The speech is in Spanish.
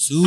Su